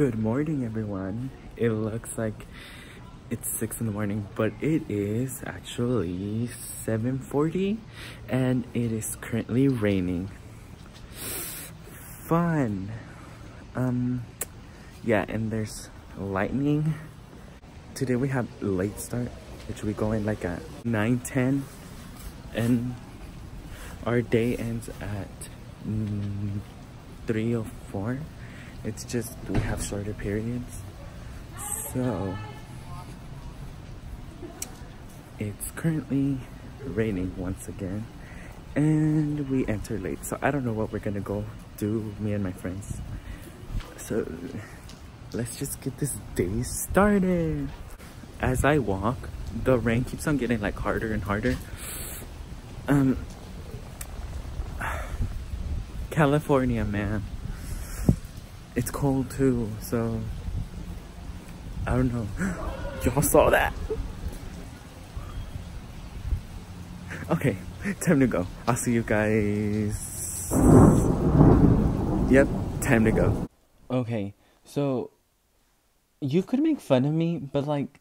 Good morning, everyone. It looks like it's 6 in the morning, but it is actually 7.40 and it is currently raining. Fun. Um, yeah, and there's lightning. Today we have late start, which we go in like at 9.10 and our day ends at mm, 3 or 4 it's just we have shorter periods. So it's currently raining once again and we enter late. So i don't know what we're gonna go do me and my friends. So let's just get this day started. As i walk the rain keeps on getting like harder and harder. Um california man it's cold too, so I don't know. Y'all saw that? Okay, time to go. I'll see you guys. Yep, time to go. Okay, so you could make fun of me, but like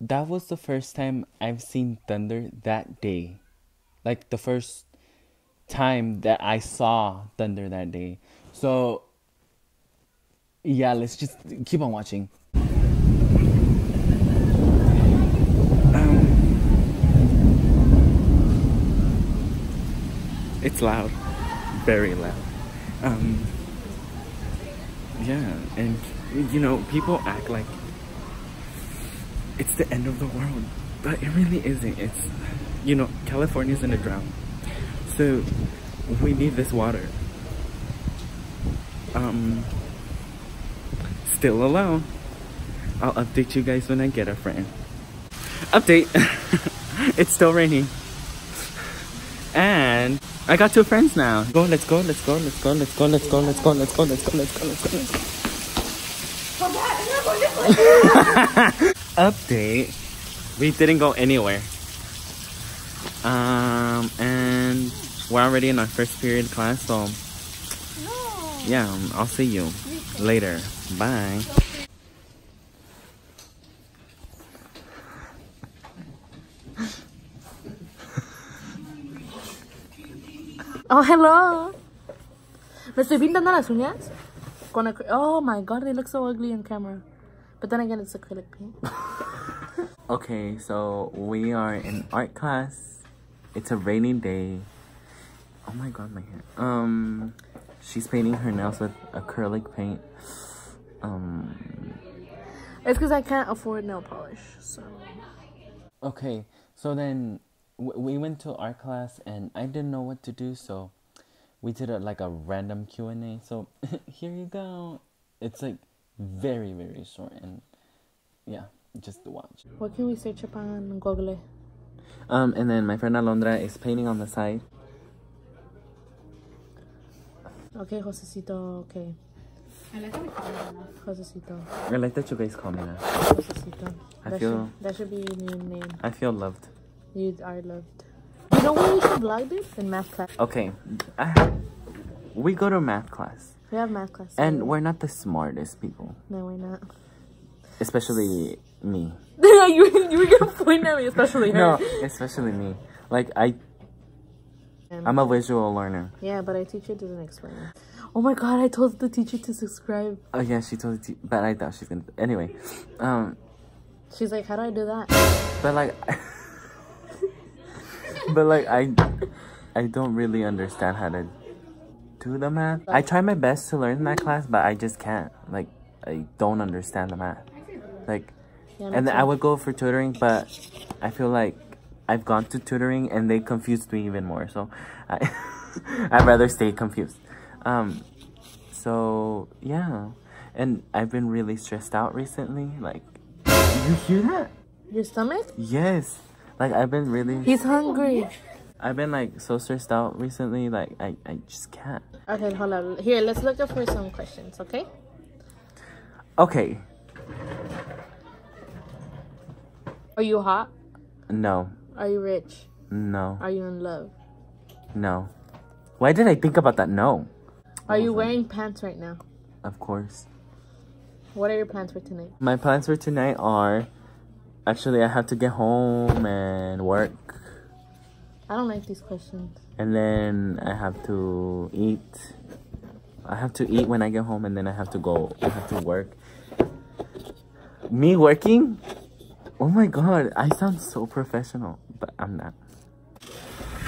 that was the first time I've seen thunder that day. Like the first time that I saw thunder that day. So, yeah, let's just keep on watching. Um, it's loud, very loud. Um, yeah, and you know, people act like it's the end of the world, but it really isn't. It's, you know, California's in a drought, so we need this water um, still alone. I'll update you guys when I get a friend. Update! it's still raining. And I got two friends now. Go, let's go, let's go, let's go, let's go, let's go, let's go, let's go, let's go, let's go, let's go, let's go. Update. We didn't go anywhere. Um, and we're already in our first period class, so yeah, I'll see you later. Bye. Oh, hello. ¿Me estoy pintando las uñas? Con oh my god, they look so ugly in camera. But then again, it's acrylic paint. okay, so we are in art class. It's a rainy day. Oh my god, my hair. Um, She's painting her nails with acrylic paint. Um, it's because I can't afford nail polish, so. Okay, so then we went to art class and I didn't know what to do, so we did a, like a random Q&A. So here you go. It's like very, very short and yeah, just to watch. What can we search up on Google? Um, and then my friend Alondra is painting on the side. Okay, Josecito, okay. I like that Josecito. I like that you guys call me that. Josecito. I that feel... Should, that should be your new name. I feel loved. You are loved. You know where we should vlog this? In math class. Okay. We go to math class. We have math class. And we're not the smartest people. No, we're not. Especially me. you, you were gonna point at me, especially her. No, especially me. Like, I I'm a visual learner. Yeah, but our teacher doesn't explain. Oh my god, I told the teacher to subscribe. Oh yeah, she told the but I thought she's gonna. Anyway, um, she's like, how do I do that? But like, but like I, I don't really understand how to do the math. I try my best to learn in that class, but I just can't. Like, I don't understand the math. Like, yeah, and I would go for tutoring, but I feel like I've gone to tutoring and they confused me even more. So I, I'd rather stay confused. Um, so yeah, and I've been really stressed out recently. Like, you hear that? Your stomach? Yes. Like I've been really. He's hungry. I've been like so stressed out recently. Like I, I just can't. Okay, hold on. Here, let's look up for some questions. Okay. Okay. Are you hot? No. Are you rich? No. Are you in love? No. Why did I think about that? No. Are you wearing pants right now? of course. What are your plans for tonight? My plans for tonight are actually I have to get home and work I don't like these questions. and then I have to eat. I have to eat when I get home and then I have to go I have to work. Me working? Oh my god, I sound so professional, I'm not.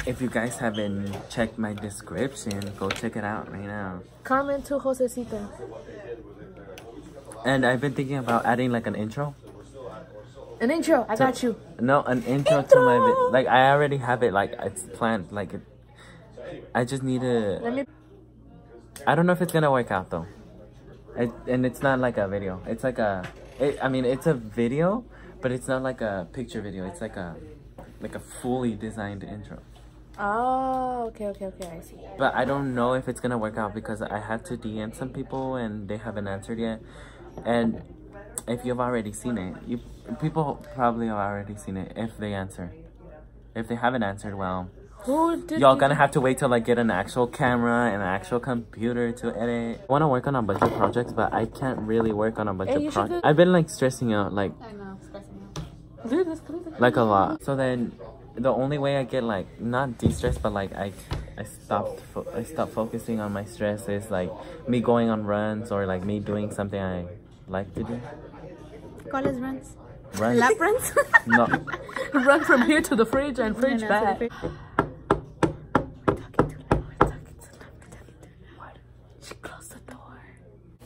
If you guys haven't checked my description, go check it out right now. Comment to Josecita. And I've been thinking about adding like an intro. An intro. I got you. No, an intro, to my like I already have it like it's planned like it, I just need to Let me. I don't know if it's gonna work out though. It, and it's not like a video. It's like a it, I mean it's a video, but it's not like a picture video. It's like a like a fully designed intro. Oh, okay, okay, okay. I see. But I don't know if it's gonna work out because I had to DM some people and they haven't answered yet. And if you've already seen it, you people probably have already seen it if they answer. If they haven't answered, well, Who y'all gonna have to wait till I get an actual camera and an actual computer to edit. I want to work on a bunch of projects, but I can't really work on a bunch Hey, of projects. I've been like stressing out, like I know, stressing out. Dude, that's crazy. like a lot. So then, the only way I get like not de-stressed, but like I, I stopped, fo- I stopped focusing on my stress is like me going on runs or like me doing something I like to do. ¿Cuáles runs? Runs? Lap runs? No, Run from here to the fridge and fridge No, no, back. so the- She closed the door.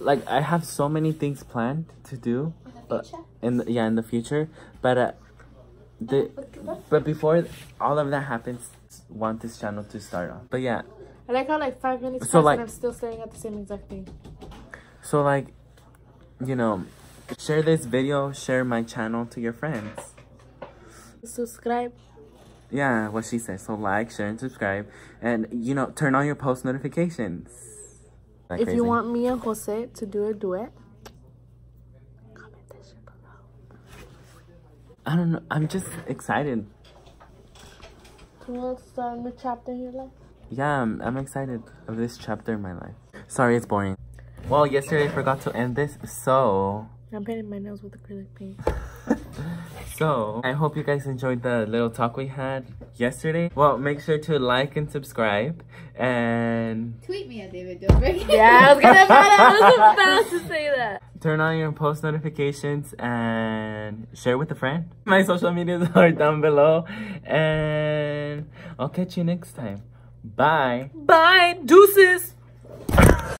like I have so many things planned to do, but in the, yeah in the future, but uh, the but before all of that happens, want this channel to start off. But yeah, I like how like five minutes So, like- and I'm still staring at the same exact thing. so like, you know, share this video, share my channel to your friends. Subscribe. Yeah, what she said. So like, share, and subscribe, and you know, turn on your post notifications. If crazy. you want me and Jose to do a duet, comment that shit below. I don't know. I'm just excited. You want to start a new chapter in your life? Yeah, I'm, I'm excited of this chapter in my life. Sorry, it's boring. Well, yesterday I forgot to end this, so I'm painting my nails with acrylic paint. so I hope you guys enjoyed the little talk we had yesterday. Well, make sure to like and subscribe, and Tweet me at David Dobrik. Yeah, I was gonna I was about to say that. Turn on your post notifications and share with a friend. My social medias are down below, and I'll catch you next time. Bye. Bye, deuces.